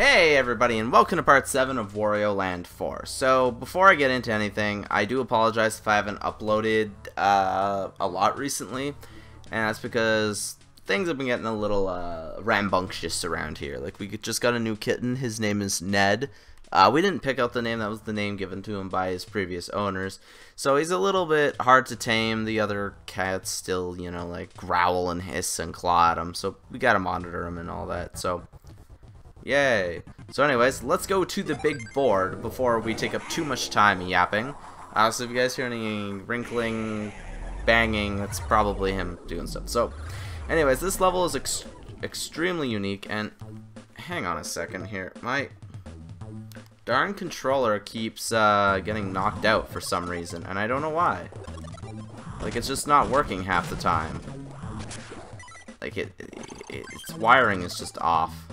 Hey everybody and welcome to part 7 of Wario Land 4. So before I get into anything, I do apologize if I haven't uploaded uh, a lot recently. And that's because things have been getting a little uh, rambunctious around here. Like we just got a new kitten, his name is Ned. Uh, we didn't pick out the name, that was the name given to him by his previous owners. So he's a little bit hard to tame. The other cats still, you know, like growl and hiss and claw at him. So we gotta monitor him and all that. So Yay. So anyways, let's go to the big board before we take up too much time yapping. Uh, so if you guys hear any wrinkling, banging, that's probably him doing stuff. So anyways, this level is ex extremely unique and hang on a second here. My darn controller keeps uh, getting knocked out for some reason and I don't know why. Like it's just not working half the time. Like it, it its wiring is just off.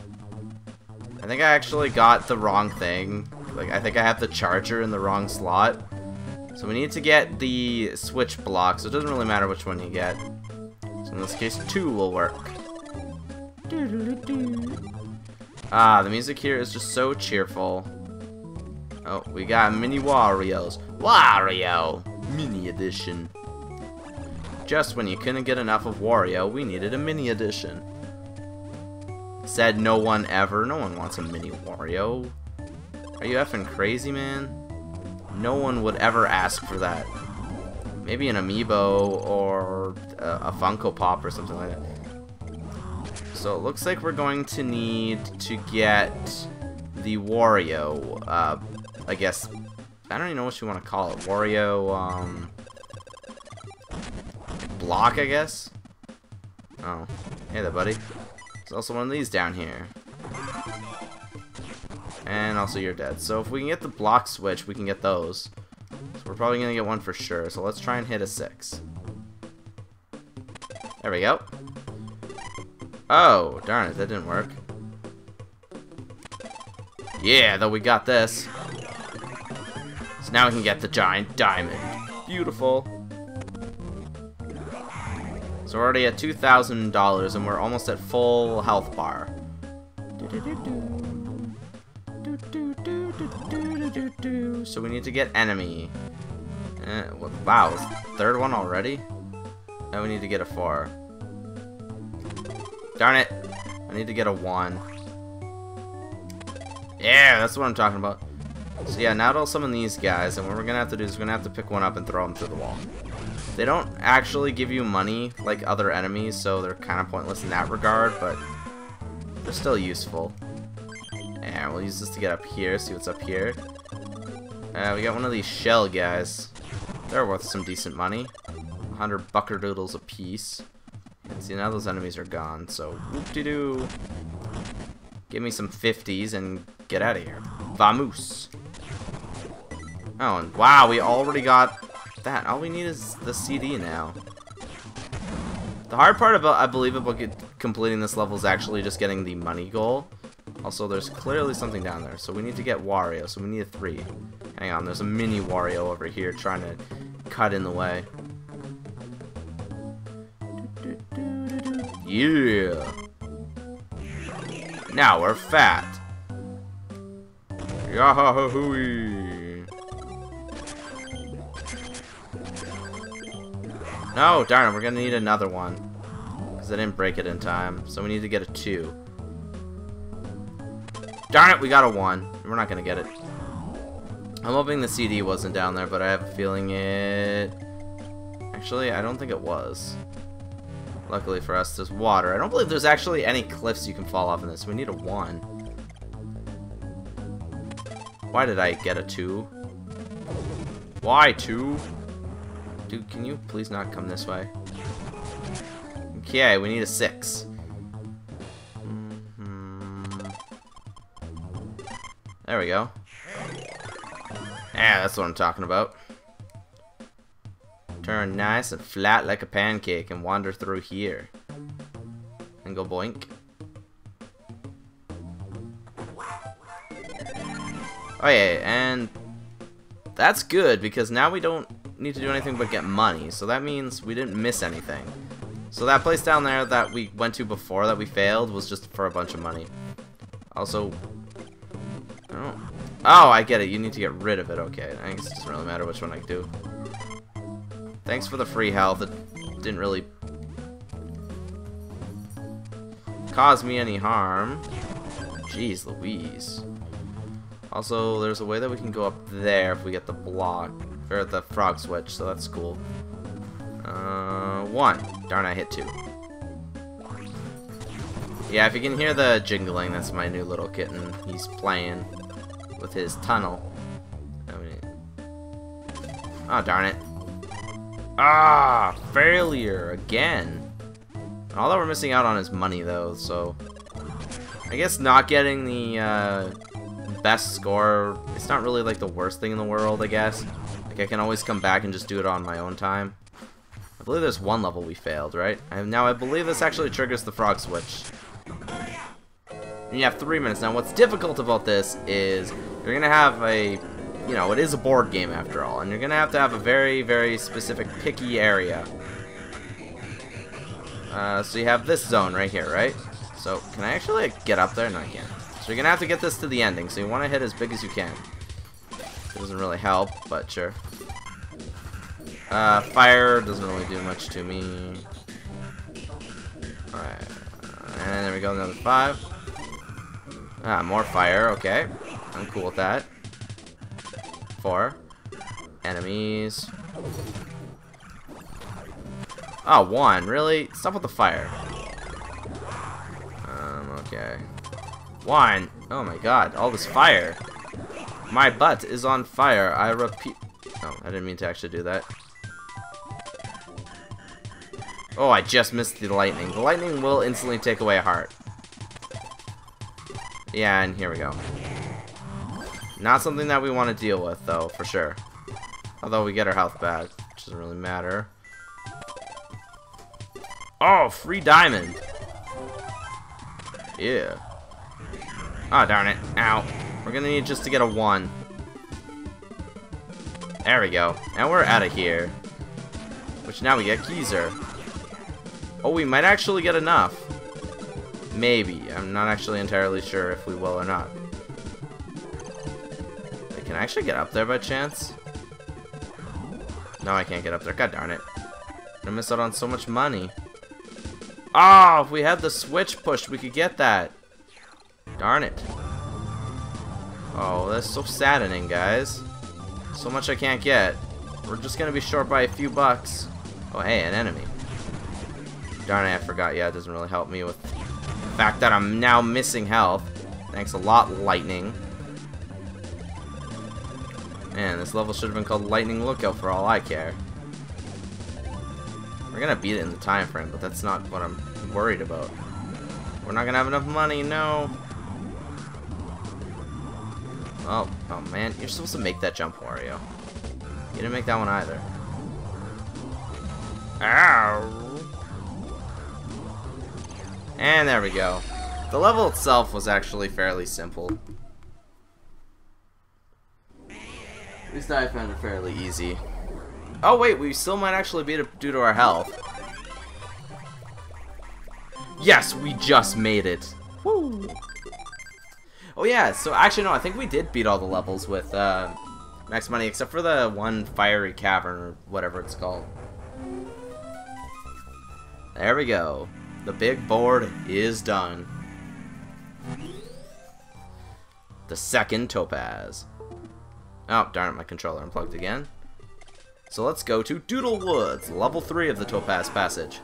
I think I actually got the wrong thing. Like, I think I have the charger in the wrong slot. So we need to get the switch block, so it doesn't really matter which one you get. So in this case, two will work. Ah, the music here is just so cheerful. Oh, we got mini Wario's. Wario! Mini edition. Just when you couldn't get enough of Wario, we needed a mini edition. Said no one ever. No one wants a mini Wario. Are you effing crazy, man? No one would ever ask for that. Maybe an amiibo or a, a Funko Pop or something like that. So it looks like we're going to need to get the Wario, uh, I guess, I don't even know what you want to call it. Wario, um, block, I guess? Oh, hey there, buddy. There's also one of these down here. And also you're dead. So if we can get the block switch, we can get those. So we're probably going to get one for sure. So let's try and hit a 6. There we go. Oh, darn it, that didn't work. Yeah, though we got this. So now we can get the giant diamond. Beautiful. So we're already at $2,000 and we're almost at full health bar. So we need to get enemy. Uh, wow, third one already? Now we need to get a 4. Darn it! I need to get a 1. Yeah, that's what I'm talking about. So yeah, now it'll summon these guys, and what we're gonna have to do is we're gonna have to pick one up and throw them through the wall. They don't actually give you money like other enemies, so they're kind of pointless in that regard, but they're still useful. And we'll use this to get up here, see what's up here. Uh, we got one of these shell guys. They're worth some decent money. 100 buckerdoodles a piece. See, now those enemies are gone, so whoop-de-doo. Give me some 50s and get out of here. Vamoose. Oh, and wow, we already got that. All we need is the CD now. The hard part about, I believe, about completing this level is actually just getting the money goal. Also, there's clearly something down there, so we need to get Wario, so we need a 3. Hang on, there's a mini Wario over here trying to cut in the way. Yeah! Now we're fat! Yahoo! No, darn it, we're gonna need another one. Because I didn't break it in time. So we need to get a 2. Darn it, we got a 1. We're not gonna get it. I'm hoping the CD wasn't down there, but I have a feeling it... Actually, I don't think it was. Luckily for us, there's water. I don't believe there's actually any cliffs you can fall off in this. We need a 1. Why did I get a 2? Why 2? Dude, can you please not come this way? Okay, we need a six. Mm -hmm. There we go. Yeah, that's what I'm talking about. Turn nice and flat like a pancake and wander through here. And go boink. Oh yeah, and that's good because now we don't need to do anything but get money, so that means we didn't miss anything. So that place down there that we went to before that we failed was just for a bunch of money. Also, Oh. oh, I get it. You need to get rid of it. Okay, I guess it doesn't really matter which one I do. Thanks for the free health. It didn't really cause me any harm. Jeez Louise. Also, there's a way that we can go up there if we get the block, or the frog switch, so that's cool. Uh, one. Darn, I hit two. Yeah, if you can hear the jingling, that's my new little kitten. He's playing with his tunnel. Oh, darn it. Ah, failure again. All that we're missing out on is money, though, so... I guess not getting the uh, best score, it's not really like the worst thing in the world, I guess. Like, I can always come back and just do it on my own time. I believe there's one level we failed, right? And now I believe this actually triggers the frog switch. And you have three minutes. Now, what's difficult about this is you're going to have a, you know, it is a board game after all, and you're to have to have a very, very specific, picky area. Uh, so you have this zone right here, right? So, can I actually like, get up there? No, I can't. So you're to have to get this to the ending, so you want to hit as big as you can. It doesn't really help, but sure. Uh, fire doesn't really do much to me. Alright. And there we go, another five. Ah, more fire, okay. I'm cool with that. Four. Enemies. Oh, one. Really? Stop with the fire. Um, okay. One. Oh my god, all this fire. My butt is on fire. I repeat. Oh, I didn't mean to actually do that. Oh, I just missed the lightning. The lightning will instantly take away a heart. Yeah, and here we go. Not something that we want to deal with, though, for sure. Although we get our health back, which doesn't really matter. Oh, free diamond. Yeah. Oh, darn it. Ow. We're gonna need just to get a 1. There we go. And we're out of here. Which now we get Keyzer. Oh, we might actually get enough. Maybe. I'm not actually entirely sure if we will or not. Wait, can I actually get up there by chance? No, I can't get up there. God darn it. I miss out on so much money. Oh, if we had the switch pushed, we could get that. Darn it. Oh, that's so saddening, guys. So much I can't get. We're just gonna be short by a few bucks. Oh, hey, an enemy. Darn it, I forgot. Yeah, it doesn't really help me with the fact that I'm now missing health. Thanks a lot, Lightning. Man, this level should have been called Lightning Lookout for all I care. We're gonna beat it in the time frame, but that's not what I'm worried about. We're not gonna have enough money, no. Oh, oh man, you're supposed to make that jump, Wario. You didn't make that one either. Ow! And there we go. The level itself was actually fairly simple. At least I found it fairly easy. Oh wait, we still might actually beat it due to our health. Yes, we just made it. Woo! Oh yeah, so actually no, I think we did beat all the levels with uh, max money, except for the one fiery cavern or whatever it's called. There we go. The big board is done. The second Topaz. Oh, darn it, my controller unplugged again. So let's go to Doodle Woods, level 3 of the Topaz Passage.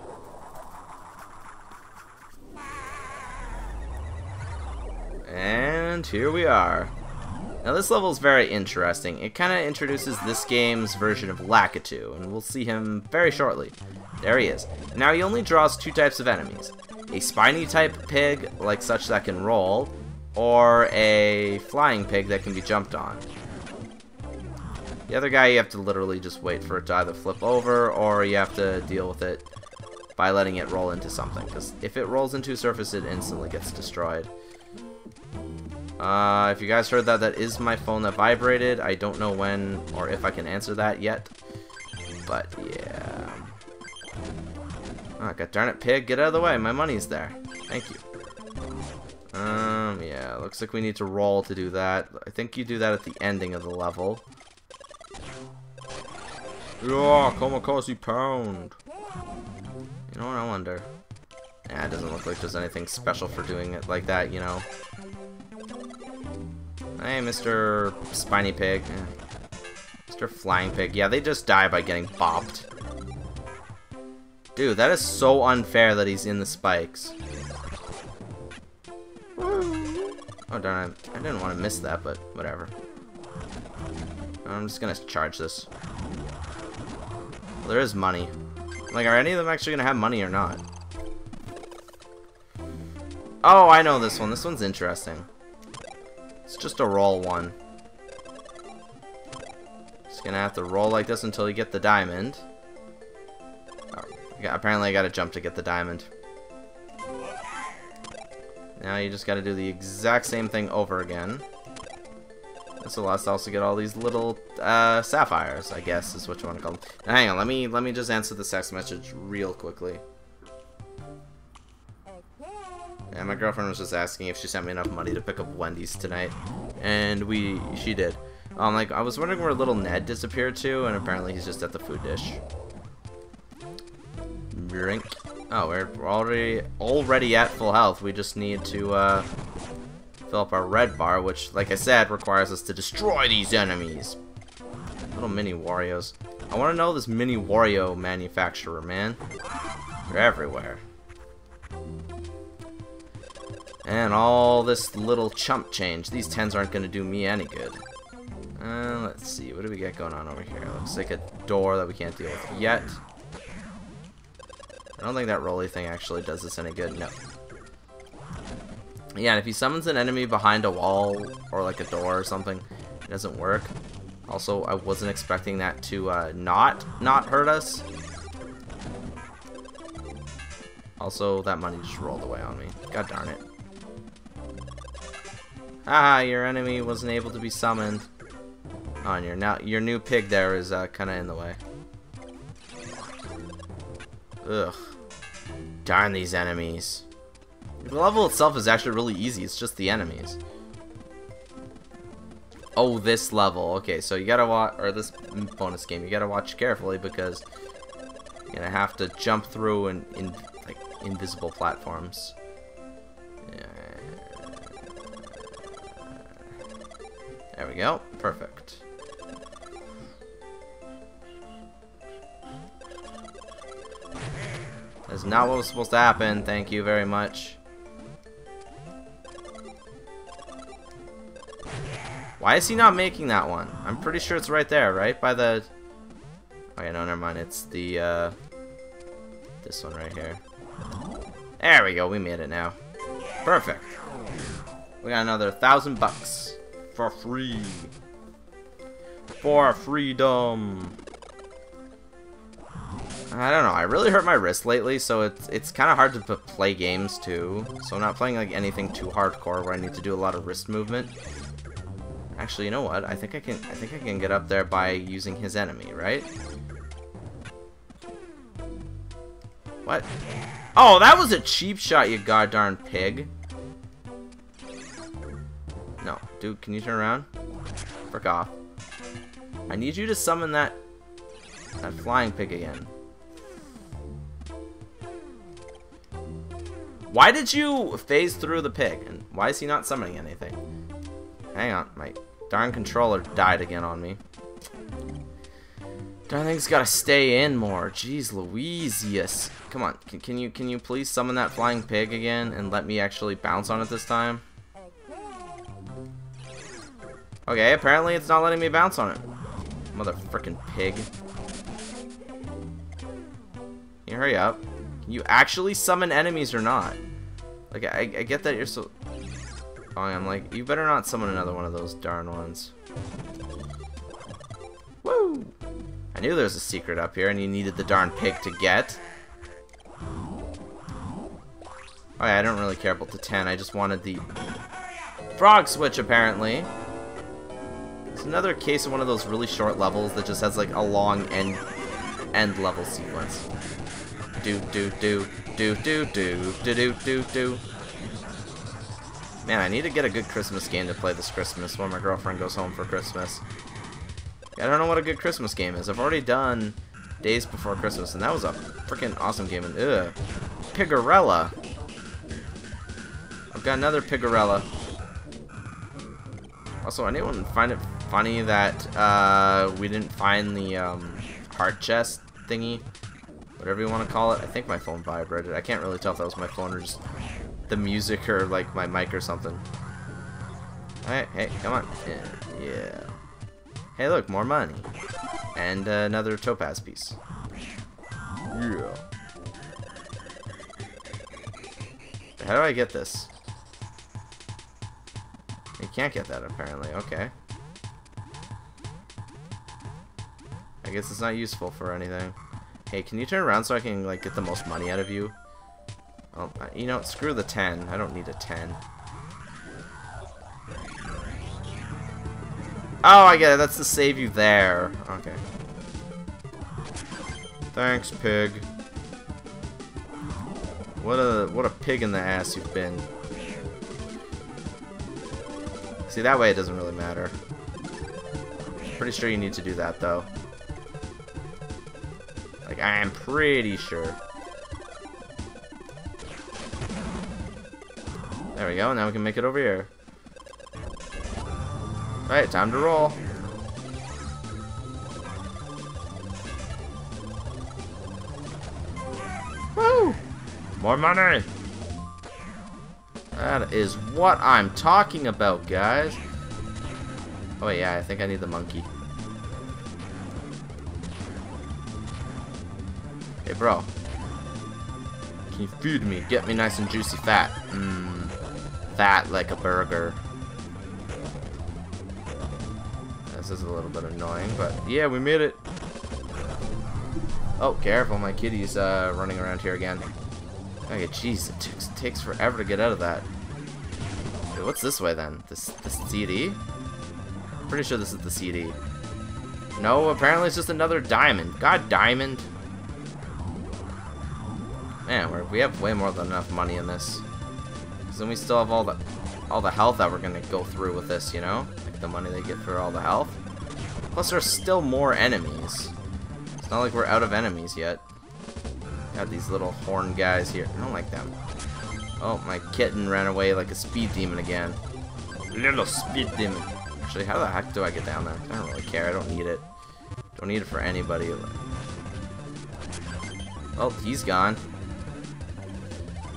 And here we are. Now this level is very interesting. It kind of introduces this game's version of Lakitu, and we'll see him very shortly. There he is. Now he only draws two types of enemies. A spiny type pig, like such that can roll, or a flying pig that can be jumped on. The other guy, you have to literally just wait for it to either flip over, or you have to deal with it by letting it roll into something. Because if it rolls into a surface, it instantly gets destroyed. Uh, if you guys heard that, that is my phone that vibrated. I don't know when or if I can answer that yet. But, yeah. Oh, god darn it, pig, get out of the way. My money's there. Thank you. Um, yeah, looks like we need to roll to do that. I think you do that at the ending of the level. Yeah, Kamikaze Pound! You know what, I wonder. Yeah, it doesn't look like there's anything special for doing it like that, you know. Hey, Mr. Spiny Pig. Mr. Flying Pig. Yeah, they just die by getting bopped. Dude, that is so unfair that he's in the spikes. Oh darn, I, I didn't want to miss that, but whatever. I'm just gonna charge this. Well, there is money. Like, are any of them actually gonna have money or not? Oh, I know this one. This one's interesting. It's just a roll one. Just gonna have to roll like this until you get the diamond. Oh, apparently I gotta jump to get the diamond. Now you just gotta do the exact same thing over again. This allows us also get all these little uh, sapphires, I guess is what you want to call them. Now, hang on, let me let me just answer the text message real quickly. And my girlfriend was just asking if she sent me enough money to pick up Wendy's tonight, and we she did. Um, like I was wondering where little Ned disappeared to, and apparently he's just at the food dish. Drink. Oh, we're already already at full health. We just need to uh, fill up our red bar, which, like I said, requires us to destroy these enemies. Little mini Wario's. I want to know this mini Wario manufacturer, man. They're everywhere. And all this little chump change. These 10s aren't going to do me any good. Uh, let's see. What do we get going on over here? Looks like a door that we can't deal with yet. I don't think that rolly thing actually does us any good. No. Yeah, and if he summons an enemy behind a wall or like a door or something, it doesn't work. Also, I wasn't expecting that to uh, not not hurt us. Also, that money just rolled away on me. God darn it. Ah, your enemy wasn't able to be summoned. On oh, your now your new pig there is uh, kind of in the way. Ugh. Darn these enemies. The level itself is actually really easy, it's just the enemies. Oh, this level. Okay, so you gotta watch, or this bonus game, you gotta watch carefully because you're gonna have to jump through in, in like invisible platforms. There we go. Perfect. That's not what was supposed to happen. Thank you very much. Why is he not making that one? I'm pretty sure it's right there, right? By the... Oh yeah, no, never mind. It's the, uh... This one right here. There we go. We made it now. Perfect. We got another thousand bucks. For free. For freedom. I don't know. I really hurt my wrist lately, so it's it's kind of hard to play games too. So I'm not playing like anything too hardcore where I need to do a lot of wrist movement. Actually, you know what? I think I can. I think I can get up there by using his enemy, right? What? Oh, that was a cheap shot, you goddamn pig. Dude, can you turn around? Frick off. I need you to summon that that flying pig again. Why did you phase through the pig? And why is he not summoning anything? Hang on, my darn controller died again on me. Darn thing's gotta stay in more. Jeez Louise, yes. Come on, can, can you can you please summon that flying pig again and let me actually bounce on it this time? Okay, apparently it's not letting me bounce on it. Mother pig. You hurry up? Can you actually summon enemies or not? Like, I, I get that you're so... Oh, I'm like, you better not summon another one of those darn ones. Woo! I knew there was a secret up here and you needed the darn pig to get. Oh yeah, I don't really care about the 10, I just wanted the frog switch apparently. It's another case of one of those really short levels that just has like a long end end level sequence. Do do do do do do do do do do. Man, I need to get a good Christmas game to play this Christmas when my girlfriend goes home for Christmas. I don't know what a good Christmas game is. I've already done Days Before Christmas, and that was a freaking awesome game. And ugh, Pigarella. I've got another Pigarella. Also, anyone find it funny that uh, we didn't find the um, heart chest thingy? Whatever you want to call it. I think my phone vibrated. I can't really tell if that was my phone or just the music or like my mic or something. Hey, hey, come on. Yeah. yeah. Hey, look, more money. And uh, another topaz piece. Yeah. How do I get this? You can't get that, apparently. Okay. Guess it's not useful for anything. Hey, can you turn around so I can, like, get the most money out of you? Oh, you know, screw the 10. I don't need a 10. Oh, I get it. That's to save you there. Okay. Thanks, pig. What a what a pig in the ass you've been. See, that way it doesn't really matter. Pretty sure you need to do that, though. I am pretty sure. There we go, now we can make it over here. Alright, time to roll. Woo! More money! That is what I'm talking about, guys. Oh yeah, I think I need the monkey. Bro. Can you feed me? Get me nice and juicy fat. Mmm. Fat like a burger. This is a little bit annoying, but yeah, we made it. Oh, careful, my kitty's uh, running around here again. Okay, jeez, it takes, takes forever to get out of that. Wait, what's this way then? This, this CD? Pretty sure this is the CD. No, apparently it's just another diamond. God, diamond. Man, we have way more than enough money in this. Cause then we still have all the all the health that we're gonna go through with this, you know? Like the money they get for all the health. Plus there's still more enemies. It's not like we're out of enemies yet. Got these little horn guys here. I don't like them. Oh, my kitten ran away like a speed demon again. Little speed demon. Actually, how the heck do I get down there? I don't really care. I don't need it. Don't need it for anybody. Oh, he's gone.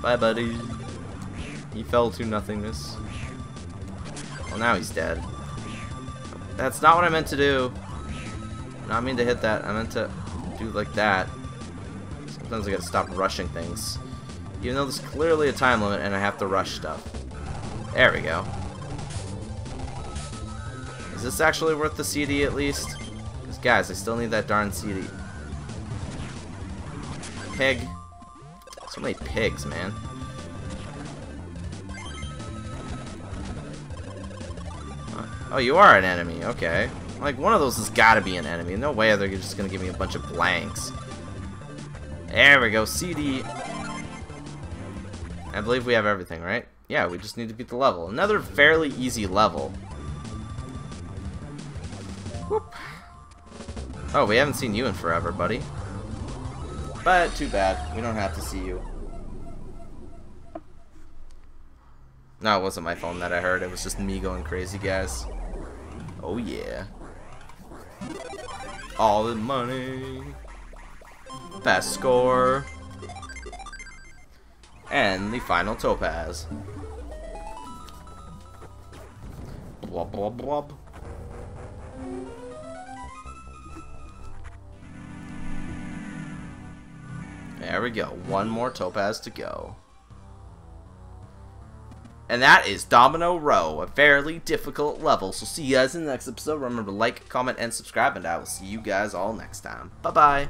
Bye, buddy. He fell to nothingness. Well, now he's dead. That's not what I meant to do. Not mean to hit that. I meant to do like that. Sometimes I gotta stop rushing things. Even though there's clearly a time limit and I have to rush stuff. There we go. Is this actually worth the CD at least? Because guys, I still need that darn CD. Pig. So many pigs, man. Oh, you are an enemy. Okay. Like, one of those has got to be an enemy. No way they're just going to give me a bunch of blanks. There we go. CD. I believe we have everything, right? Yeah, we just need to beat the level. Another fairly easy level. Whoop. Oh, we haven't seen you in forever, buddy. But, too bad. We don't have to see you. No, it wasn't my phone that I heard. It was just me going crazy, guys. Oh, yeah. All the money. Best score. And the final topaz. Blub, blub, blub. There we go. One more topaz to go. And that is Domino Row, a fairly difficult level. So see you guys in the next episode. Remember to like, comment, and subscribe, and I will see you guys all next time. Bye-bye.